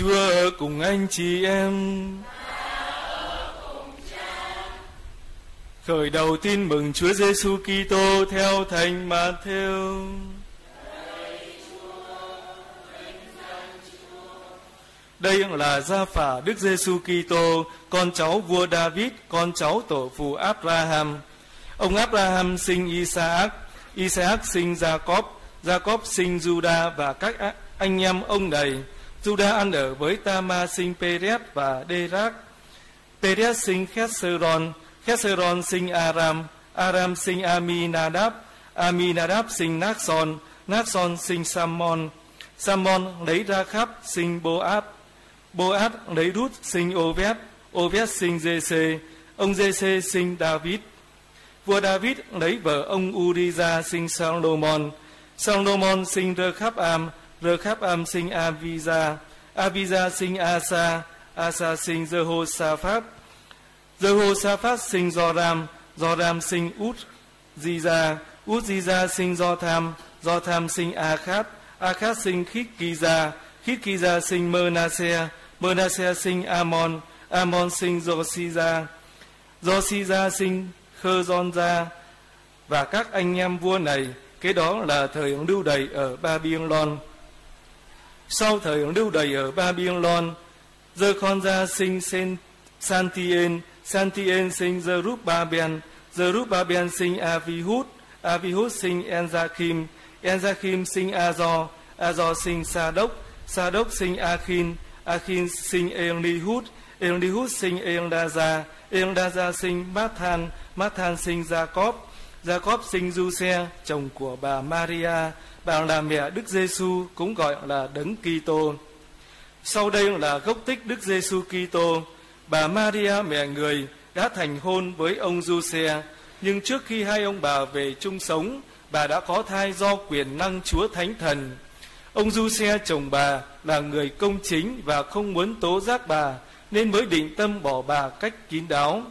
Chúa ở cùng anh chị em. Khởi đầu tin mừng Chúa Giêsu Kitô theo Thánh Matthew. Đây là gia phả Đức Giêsu Kitô, con cháu vua David, con cháu tổ phụ Abraham. Ông Abraham sinh Isaac, Isaac sinh Jacob, Jacob sinh Juda và các anh em ông này. Juda ăn ở với Tama sinh Perez và Derak. Perez sinh Kheseron, Kheseron sinh Aram, Aram sinh Aminadab, Aminadab sinh Naxon, Naxon sinh Samon, Samon lấy ra khắp sinh Boab, Boab lấy Rút sinh Ovet, Ovet sinh Giê-xê, ông Giê-xê sinh David. Vua David lấy vợ ông Uriza sinh Salomon, Salomon sinh Rơ-kháp-am, sinh Aviza, Aviza sinh Asa, Asa sinh Jehoshaphat, Jehoshaphat sinh Joram, Joram sinh Út, Ziza, Út Ziza sinh Jotham, Jotham sinh Akhat, Akhat sinh Khít Kiza, Khít Kiza sinh Mơ-na-se, Mơ-na-se sinh Amon, Amon sinh Josiza, Josiza sinh Khơ-gion-ra và các anh em vua này. Cái đó là thời lưu đày ở Babylon. Sau thời lưu đày ở Babylon, Dơ-con-ra sinh Sen Santien, Santien sinh Zerubbabel, Zerubbabel sinh Avihud, Avihud sinh Enzakim, Enzakim sinh Azor, Azor sinh Sadok, Sadok sinh Akhin, Akhin sinh Elihud, Elihud sinh Eldaza, Eldaza sinh Mathan, Mathan sinh Jacob, Jacob sinh Giuse, chồng của bà Maria, bà là mẹ Đức Giêsu cũng gọi là Đấng Kitô. Sau đây là gốc tích Đức Giêsu Kitô. Bà Maria mẹ người đã thành hôn với ông Giuse, nhưng trước khi hai ông bà về chung sống, bà đã có thai do quyền năng Chúa Thánh Thần. Ông Giuse chồng bà là người công chính và không muốn tố giác bà, nên mới định tâm bỏ bà cách kín đáo.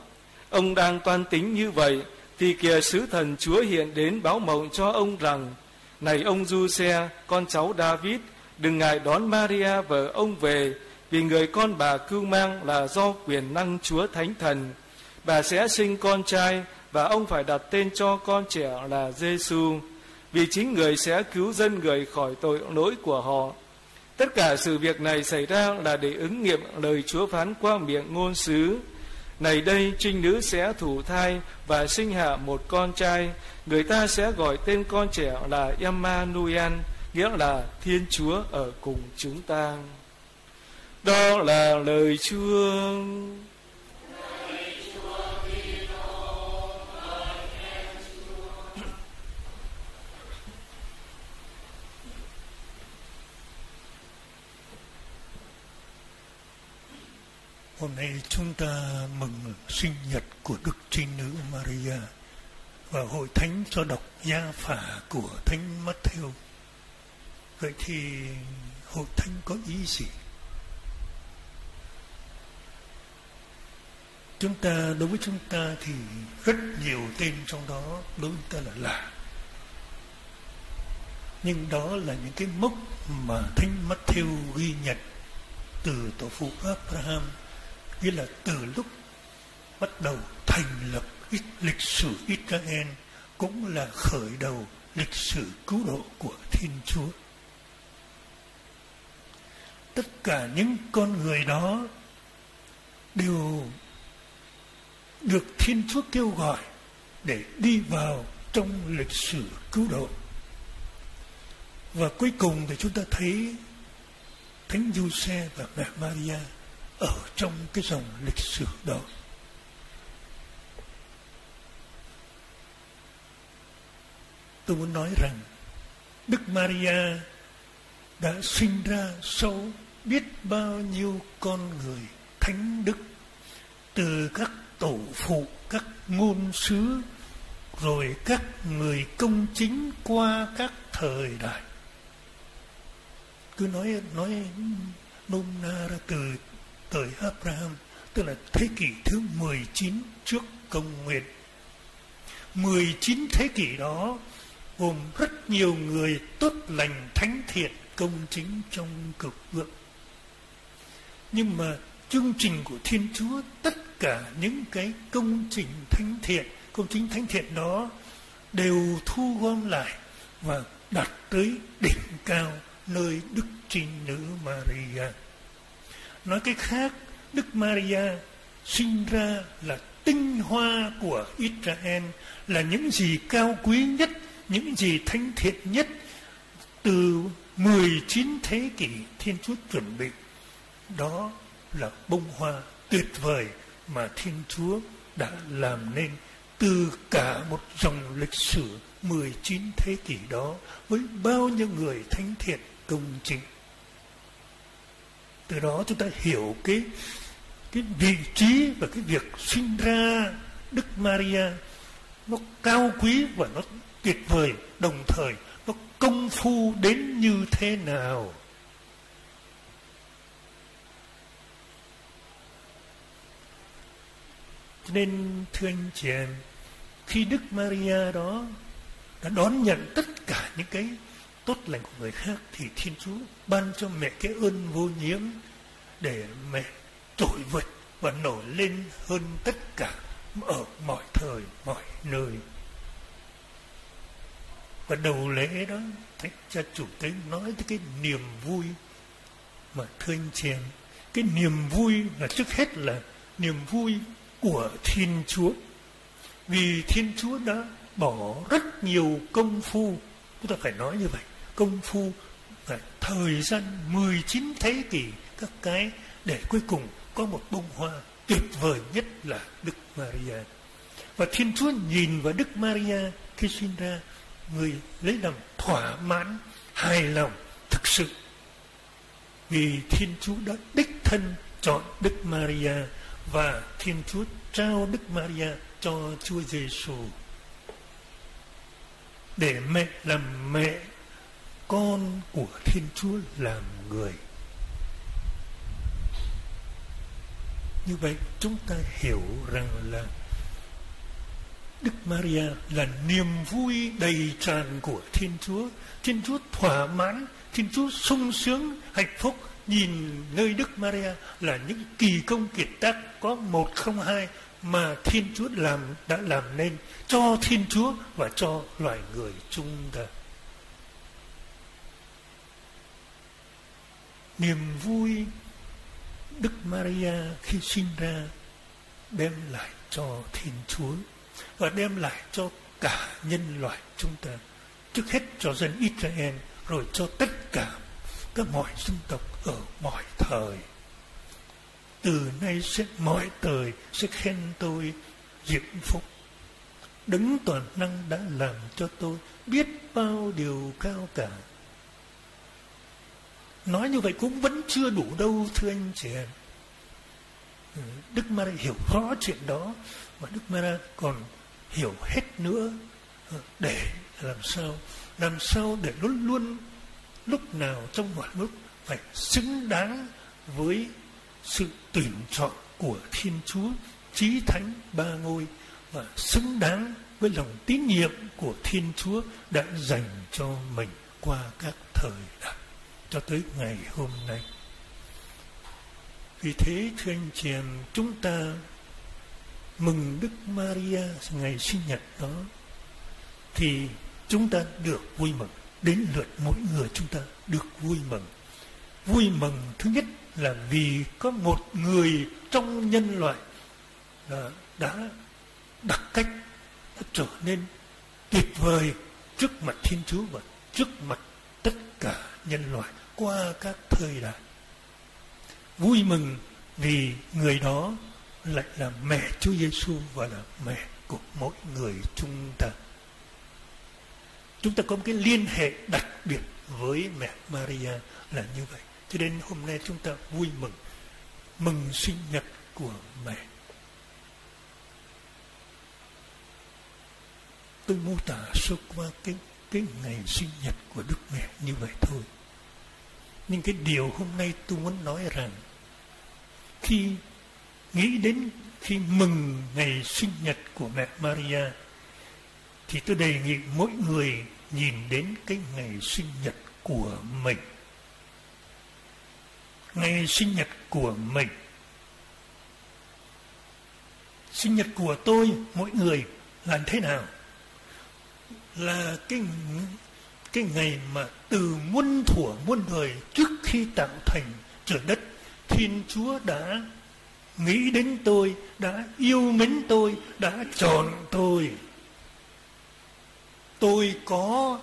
Ông đang toan tính như vậy, thì kìa sứ thần Chúa hiện đến báo mộng cho ông rằng, này ông Giuse, con cháu David, đừng ngại đón Maria vợ ông về, vì người con bà cưu mang là do quyền năng Chúa Thánh Thần. Bà sẽ sinh con trai, và ông phải đặt tên cho con trẻ là Giêsu vì chính người sẽ cứu dân người khỏi tội lỗi của họ. Tất cả sự việc này xảy ra là để ứng nghiệm lời Chúa phán qua miệng ngôn sứ. Này đây, trinh nữ sẽ thủ thai và sinh hạ một con trai. Người ta sẽ gọi tên con trẻ là Emmanuel, nghĩa là Thiên Chúa ở cùng chúng ta. Đó là lời Chúa. Hôm nay chúng ta mừng sinh nhật của Đức Trinh Nữ Maria và hội thánh cho đọc gia phả của Thánh Matthew. Vậy thì hội thánh có ý gì? Chúng ta, đối với chúng ta thì rất nhiều tên trong đó đối với ta là lạ. Nhưng đó là những cái mốc mà Thánh Matthew ghi nhận từ tổ phụ Abraham nghĩa là từ lúc bắt đầu thành lập lịch sử Israel, cũng là khởi đầu lịch sử cứu độ của Thiên Chúa. Tất cả những con người đó đều được Thiên Chúa kêu gọi để đi vào trong lịch sử cứu độ. Và cuối cùng thì chúng ta thấy Thánh Giuse và mẹ Maria ở trong cái dòng lịch sử đó. Tôi muốn nói rằng, đức maria đã sinh ra sau biết bao nhiêu con người thánh đức, từ các tổ phụ, các ngôn sứ, rồi các người công chính qua các thời đại. Cứ nói nói nôm na ra từ thời Abraham, tức là thế kỷ thứ 19 trước công nguyên. 19 thế kỷ đó gồm rất nhiều người tốt lành thánh thiện công chính trong cực vượng. nhưng mà chương trình của Thiên Chúa tất cả những cái công trình thánh thiện công chính thánh thiện đó đều thu gom lại và đặt tới đỉnh cao nơi Đức Trinh Nữ Maria. Nói cách khác, Đức Maria sinh ra là tinh hoa của Israel, là những gì cao quý nhất, những gì thánh thiện nhất từ 19 thế kỷ Thiên Chúa chuẩn bị. Đó là bông hoa tuyệt vời mà Thiên Chúa đã làm nên từ cả một dòng lịch sử 19 thế kỷ đó với bao nhiêu người thánh thiện công chính. Từ đó chúng ta hiểu cái cái vị trí và cái việc sinh ra Đức Maria nó cao quý và nó tuyệt vời, đồng thời nó công phu đến như thế nào. Cho nên, thưa anh chị em, khi Đức Maria đó đã đón nhận tất cả những cái tốt lành của người khác thì Thiên Chúa ban cho mẹ cái ơn vô nhiễm để mẹ trỗi vượt và nổi lên hơn tất cả ở mọi thời, mọi nơi. Và đầu lễ đó, thánh cha chủ tế nói tới cái niềm vui mà thưa anh chị em cái niềm vui là trước hết là niềm vui của thiên chúa. Vì thiên chúa đã bỏ rất nhiều công phu, chúng ta phải nói như vậy công phu và thời gian 19 thế kỷ các cái để cuối cùng có một bông hoa tuyệt vời nhất là Đức Maria. Và Thiên Chúa nhìn vào Đức Maria khi sinh ra, người lấy làm thỏa mãn, hài lòng, thực sự. Vì Thiên Chúa đã đích thân chọn Đức Maria và Thiên Chúa trao Đức Maria cho Chúa Giêsu để mẹ làm mẹ con của Thiên Chúa làm người. Như vậy chúng ta hiểu rằng là Đức Maria là niềm vui đầy tràn của Thiên Chúa. Thiên Chúa thỏa mãn, Thiên Chúa sung sướng, hạnh phúc nhìn nơi Đức Maria là những kỳ công kiệt tác có một không hai mà Thiên Chúa làm đã làm nên cho Thiên Chúa và cho loài người chúng ta. Niềm vui Đức Maria khi sinh ra đem lại cho Thiên Chúa và đem lại cho cả nhân loại chúng ta. Trước hết cho dân Israel, rồi cho tất cả, các mọi dân tộc ở mọi thời. Từ nay sẽ, mọi thời sẽ khen tôi diễm phúc. Đấng toàn năng đã làm cho tôi biết bao điều cao cả nói như vậy cũng vẫn chưa đủ đâu, thưa anh chị em. Ừ, Đức Maria hiểu rõ chuyện đó mà Đức Maria còn hiểu hết nữa. Ừ, để làm sao làm sao để luôn luôn lúc nào trong mọi lúc phải xứng đáng với sự tuyển chọn của Thiên Chúa, chí thánh ba ngôi và xứng đáng với lòng tín nhiệm của Thiên Chúa đã dành cho mình qua các thời đại cho tới ngày hôm nay. Vì thế thưa anh chị em, chúng ta mừng Đức Maria ngày sinh nhật đó thì chúng ta được vui mừng. Đến lượt mỗi người chúng ta được vui mừng. Vui mừng thứ nhất là vì có một người trong nhân loại là đã đặc cách đã trở nên tuyệt vời trước mặt Thiên Chúa và trước mặt tất cả nhân loại qua các thời đại vui mừng vì người đó lại là mẹ Chúa Giêsu và là mẹ của mỗi người chúng ta. Chúng ta có một cái liên hệ đặc biệt với mẹ Maria là như vậy. Cho nên hôm nay chúng ta vui mừng mừng sinh nhật của mẹ. Tôi mô tả sơ qua cái cái ngày sinh nhật của Đức Mẹ như vậy thôi. Nhưng cái điều hôm nay tôi muốn nói rằng, khi nghĩ đến, khi mừng ngày sinh nhật của mẹ Maria, thì tôi đề nghị mỗi người nhìn đến cái ngày sinh nhật của mình. ngày sinh nhật của mình sinh nhật của tôi, mỗi người, là thế nào là cái cái ngày mà từ muôn thuở muôn đời trước khi tạo thành trời đất, thiên chúa đã nghĩ đến tôi, đã yêu mến tôi, đã chọn tôi. Tôi có,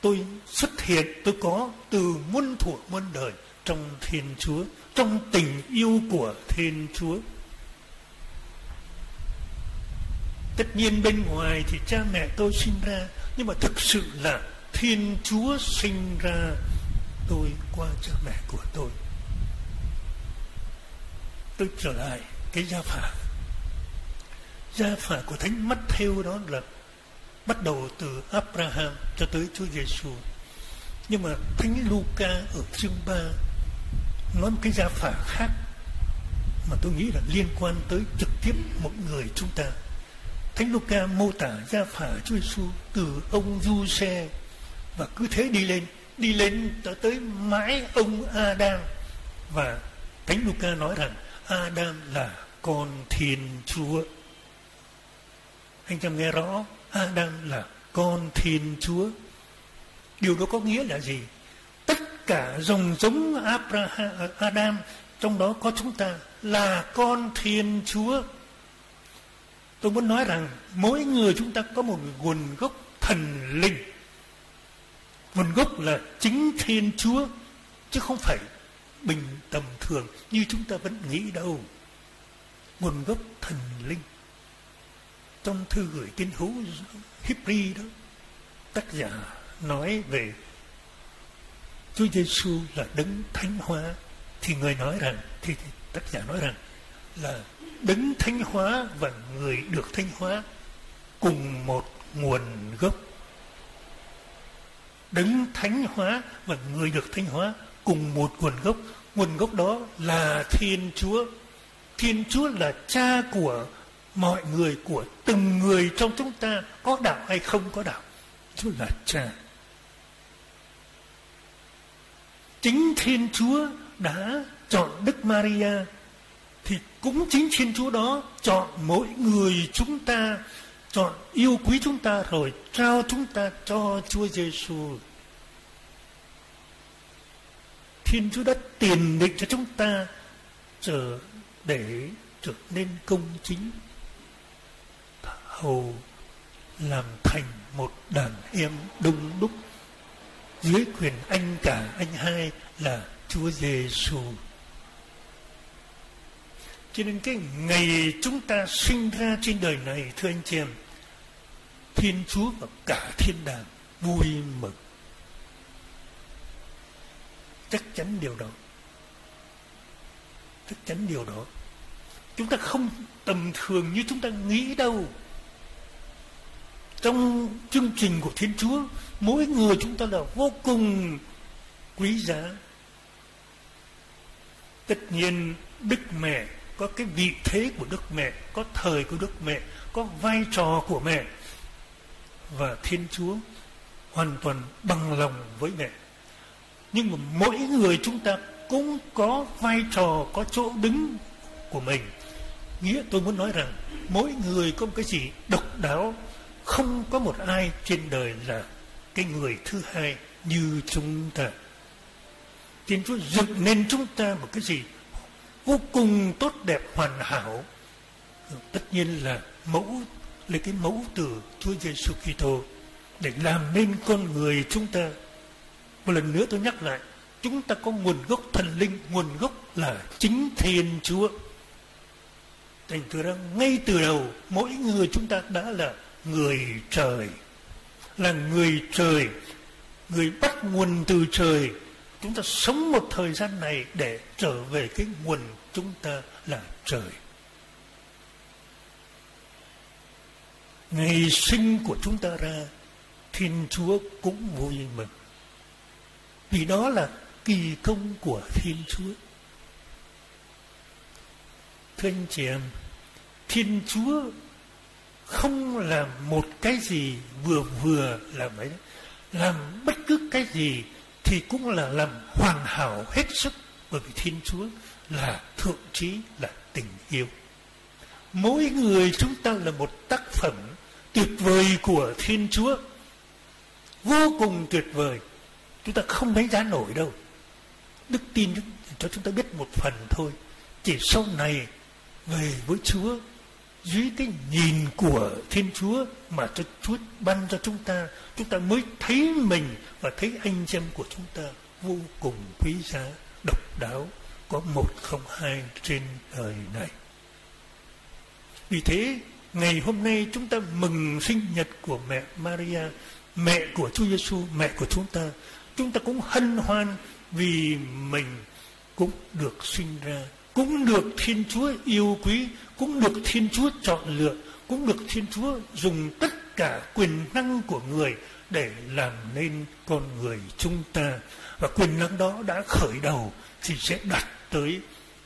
tôi xuất hiện, tôi có từ muôn thuở muôn đời trong thiên chúa, trong tình yêu của thiên chúa. Tất nhiên bên ngoài thì cha mẹ tôi sinh ra, nhưng mà thực sự là thiên chúa sinh ra, tôi qua cha mẹ của tôi. Tôi trở lại cái gia phả. Gia phả của thánh mắt theo đó là bắt đầu từ Abraham cho tới Chúa Giêsu nhưng mà thánh Luca ở chương 3 nói một cái gia phả khác mà tôi nghĩ là liên quan tới trực tiếp mỗi người chúng ta. Thánh Luca mô tả gia phả Chúa Giêsu từ ông Du Xe và cứ thế đi lên, đi lên tới tới mãi ông Adam và Thánh Luca nói rằng Adam là con Thiên Chúa. Anh em nghe rõ, Adam là con Thiên Chúa. Điều đó có nghĩa là gì? Tất cả dòng giống Abraham, Adam trong đó có chúng ta là con Thiên Chúa. Tôi muốn nói rằng mỗi người chúng ta có một nguồn gốc thần linh. Nguồn gốc là chính Thiên Chúa chứ không phải bình tầm thường như chúng ta vẫn nghĩ đâu. Nguồn gốc thần linh. Trong thư gửi tín hữu Hebrew đó, tác giả nói về Chúa Giêsu là đấng thánh hóa thì người nói rằng thì, thì tác giả nói rằng là đấng thanh hóa và người được thanh hóa cùng một nguồn gốc. Đấng thánh hóa và người được thanh hóa cùng một nguồn gốc. Nguồn gốc đó là thiên chúa. Thiên chúa là cha của mọi người, của từng người trong chúng ta, có đạo hay không có đạo. Chúa là cha. Chính thiên chúa đã chọn đức maria thì cũng chính Thiên Chúa đó chọn mỗi người chúng ta, chọn yêu quý chúng ta rồi trao chúng ta cho Chúa Giêsu. Thiên Chúa đã tiền định cho chúng ta trở để trở nên công chính, hầu làm thành một đàn em đông đúc dưới quyền anh cả anh hai là Chúa Giêsu. Cho nên cái ngày chúng ta sinh ra trên đời này thưa anh chị em, Thiên Chúa và cả thiên đàng vui mừng. Chắc chắn điều đó. Chắc chắn điều đó. Chúng ta không tầm thường như chúng ta nghĩ đâu. Trong chương trình của Thiên Chúa, mỗi người chúng ta là vô cùng quý giá. Tất nhiên Đức Mẹ có cái vị thế của Đức Mẹ, có thời của Đức Mẹ, có vai trò của mẹ. Và Thiên Chúa hoàn toàn bằng lòng với mẹ. Nhưng mà mỗi người chúng ta cũng có vai trò, có chỗ đứng của mình. Nghĩa tôi muốn nói rằng mỗi người có một cái gì độc đáo, không có một ai trên đời là cái người thứ hai như chúng ta. Thiên Chúa dựng nên chúng ta một cái gì vô cùng tốt đẹp hoàn hảo. Tất nhiên là mẫu lấy cái mẫu từ Chúa Giêsu Kitô để làm nên con người chúng ta. Một lần nữa tôi nhắc lại, chúng ta có nguồn gốc thần linh, nguồn gốc là chính thiên chúa. Thành thử ra, ngay từ đầu, mỗi người chúng ta đã là người trời. Là người trời, người bắt nguồn từ trời chúng ta sống một thời gian này để trở về cái nguồn chúng ta là trời. Ngày sinh của chúng ta ra, thiên chúa cũng vui mừng. Vì đó là kỳ công của thiên chúa. Thưa anh chị em, thiên chúa không làm một cái gì vừa vừa làm ấy làm bất cứ cái gì thì cũng là làm hoàn hảo hết sức, bởi vì thiên chúa là thượng trí, là tình yêu. Mỗi người chúng ta là một tác phẩm tuyệt vời của thiên chúa. Vô cùng tuyệt vời. Chúng ta không đánh giá nổi đâu. Đức tin cho chúng ta biết một phần thôi. Chỉ sau này về với chúa dưới cái nhìn của thiên chúa mà cho chúa ban cho chúng ta chúng ta mới thấy mình và thấy anh em của chúng ta vô cùng quý giá, độc đáo, có một không hai trên đời này. Vì thế, ngày hôm nay chúng ta mừng sinh nhật của mẹ Maria, mẹ của Chúa Giêsu mẹ của chúng ta. Chúng ta cũng hân hoan vì mình cũng được sinh ra cũng được Thiên Chúa yêu quý cũng được Thiên Chúa chọn lựa cũng được Thiên Chúa dùng tất cả quyền năng của người để làm nên con người chúng ta và quyền năng đó đã khởi đầu thì sẽ đạt tới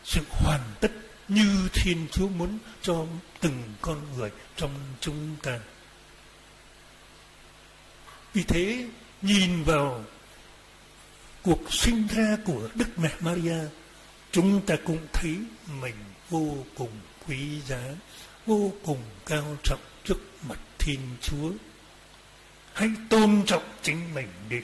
sự hoàn tất như Thiên Chúa muốn cho từng con người trong chúng ta. Vì thế, nhìn vào cuộc sinh ra của Đức Mẹ Maria, chúng ta cũng thấy mình vô cùng quý giá, vô cùng cao trọng trước mặt Thiên Chúa. Hãy tôn trọng chính mình đi.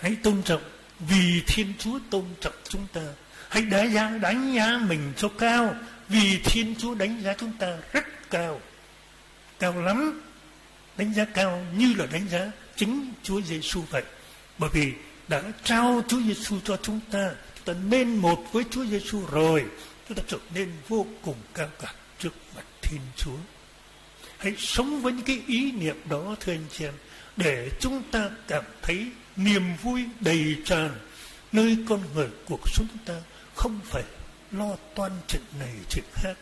Hãy tôn trọng vì Thiên Chúa tôn trọng chúng ta. Hãy đánh giá, đánh giá mình cho cao vì Thiên Chúa đánh giá chúng ta rất cao. Cao lắm. Đánh giá cao như là đánh giá chính Chúa Giêsu vậy. Bởi vì đã trao Chúa Giêsu cho chúng ta, chúng ta nên một với Chúa Giêsu rồi, chúng ta trở nên vô cùng cao cả trước mặt Thiên Chúa. Hãy sống với những cái ý niệm đó thưa anh chị em để chúng ta cảm thấy niềm vui đầy tràn. Nơi con người cuộc sống chúng ta không phải lo toan chuyện này chuyện khác.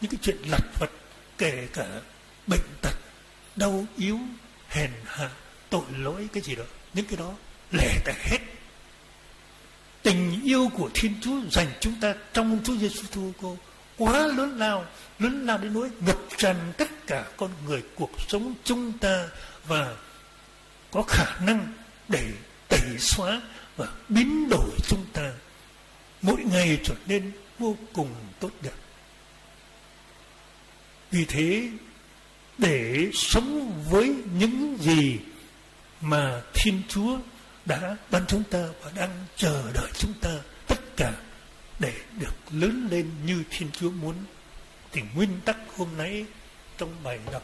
Những cái chuyện lặt vặt kể cả bệnh tật đau yếu hèn hạ tội lỗi cái gì đó. Những cái đó lẻ tẻ hết. Tình yêu của thiên chúa dành chúng ta trong chúa giêsu cô quá lớn lao lớn lao đến nỗi ngập tràn tất cả con người cuộc sống chúng ta và có khả năng để tẩy xóa và biến đổi chúng ta. Mỗi ngày trở nên vô cùng tốt đẹp. Vì thế, để sống với những gì mà thiên chúa đã ban chúng ta và đang chờ đợi chúng ta tất cả để được lớn lên như thiên chúa muốn thì nguyên tắc hôm nay trong bài đọc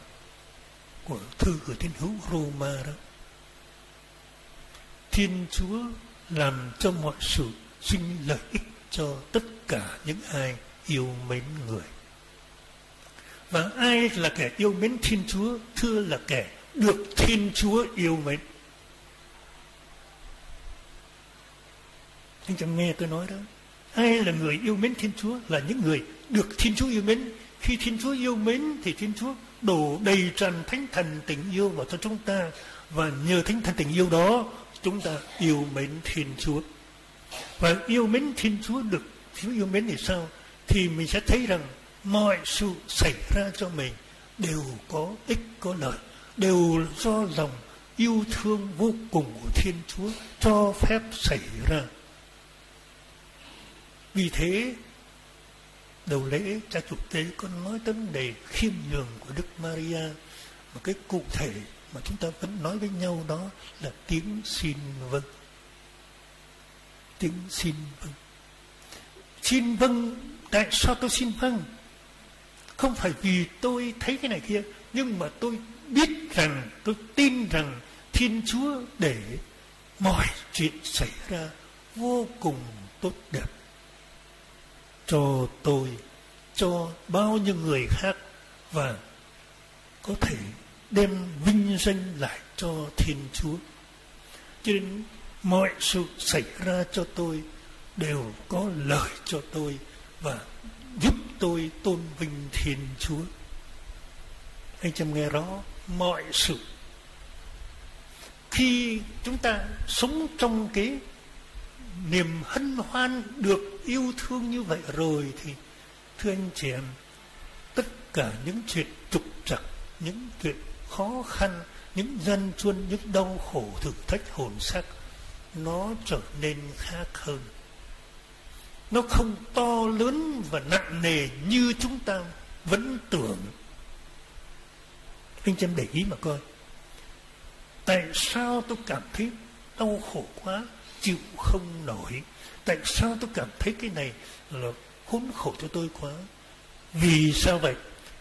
của thư của thiên hữu Roma đó, Thiên Chúa làm cho mọi sự sinh lợi ích cho tất cả những ai yêu mến người. Và ai là kẻ yêu mến Thiên Chúa? Thưa là kẻ được Thiên Chúa yêu mến. Anh chẳng nghe tôi nói đó. Ai là người yêu mến Thiên Chúa? Là những người được Thiên Chúa yêu mến. Khi Thiên Chúa yêu mến thì Thiên Chúa đổ đầy tràn thánh thần tình yêu vào cho chúng ta. Và nhờ thánh thần tình yêu đó chúng ta yêu mến Thiên Chúa. Và yêu mến Thiên Chúa được Thiên Chúa yêu mến thì sao? Thì mình sẽ thấy rằng mọi sự xảy ra cho mình đều có ích có lợi, đều do lòng yêu thương vô cùng của Thiên Chúa cho phép xảy ra. Vì thế, đầu lễ cha chủ tế con nói tới vấn đề khiêm nhường của Đức Maria, một cái cụ thể mà chúng ta vẫn nói với nhau đó là tiếng xin vâng. Tiếng xin vâng. Xin vâng tại sao tôi xin vâng? Không phải vì tôi thấy cái này kia nhưng mà tôi biết rằng tôi tin rằng thiên chúa để mọi chuyện xảy ra vô cùng tốt đẹp cho tôi, cho bao nhiêu người khác và có thể đem vinh danh lại cho Thiên Chúa. Cho nên mọi sự xảy ra cho tôi đều có lợi cho tôi và giúp tôi tôn vinh Thiên Chúa. Anh em nghe rõ mọi sự. Khi chúng ta sống trong cái niềm hân hoan được yêu thương như vậy rồi thì, thưa anh chị em, tất cả những chuyện trục trặc, những chuyện khó khăn, những dân truân, những đau khổ thử thách hồn sắc nó trở nên khác hơn. Nó không to lớn và nặng nề như chúng ta vẫn tưởng. Anh chị em để ý mà coi. Tại sao tôi cảm thấy đau khổ quá? Chịu không nổi. Tại sao tôi cảm thấy cái này là khốn khổ cho tôi quá? Vì sao vậy?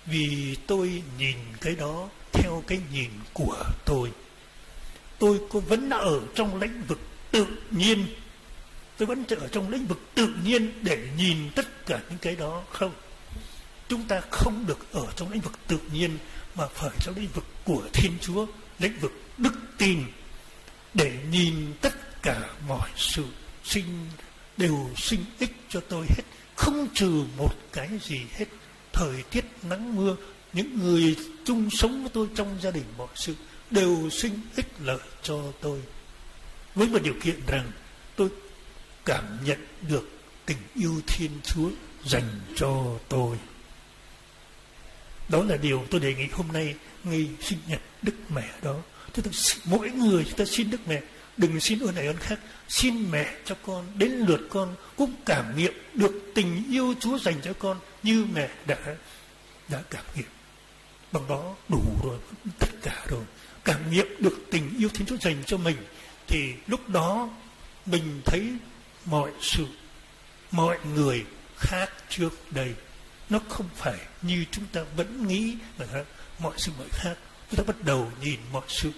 Vì tôi nhìn cái đó theo cái nhìn của tôi. Tôi có vẫn ở trong lĩnh vực tự nhiên. Tôi vẫn ở trong lĩnh vực tự nhiên để nhìn tất cả những cái đó không? Chúng ta không được ở trong lĩnh vực tự nhiên mà phải trong lĩnh vực của thiên chúa lĩnh vực đức tin để nhìn tất cả mọi sự sinh đều sinh ích cho tôi hết. Không trừ một cái gì hết. Thời tiết nắng mưa, những người chung sống với tôi trong gia đình mọi sự đều sinh ích lợi cho tôi. Với một điều kiện rằng tôi cảm nhận được tình yêu thiên chúa dành cho tôi. Đó là điều tôi đề nghị hôm nay, ngày sinh nhật đức mẹ đó. Chúng ta mỗi người chúng ta xin đức mẹ đừng xin ơn này ơn khác. Xin mẹ cho con, đến lượt con, cũng cảm nghiệm được tình yêu chúa dành cho con như mẹ đã đã cảm nghiệm. Bằng đó đủ rồi, tất cả rồi. Cảm nghiệm được tình yêu thiên chúa dành cho mình, thì lúc đó mình thấy mọi sự, mọi người khác trước đây. Nó không phải như chúng ta vẫn nghĩ mà mọi sự mọi khác. Chúng ta bắt đầu nhìn mọi sự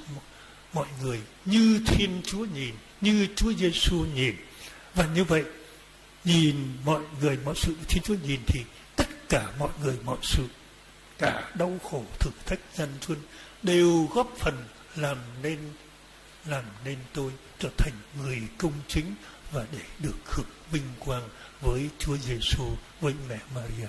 mọi người như thiên chúa nhìn, như chúa giêsu nhìn và như vậy, nhìn mọi người mọi sự thiên chúa nhìn thì tất cả mọi người mọi sự, cả đau khổ thử thách gian truân đều góp phần làm nên làm nên tôi trở thành người công chính và để được hưởng vinh quang với Chúa Giêsu với mẹ Maria.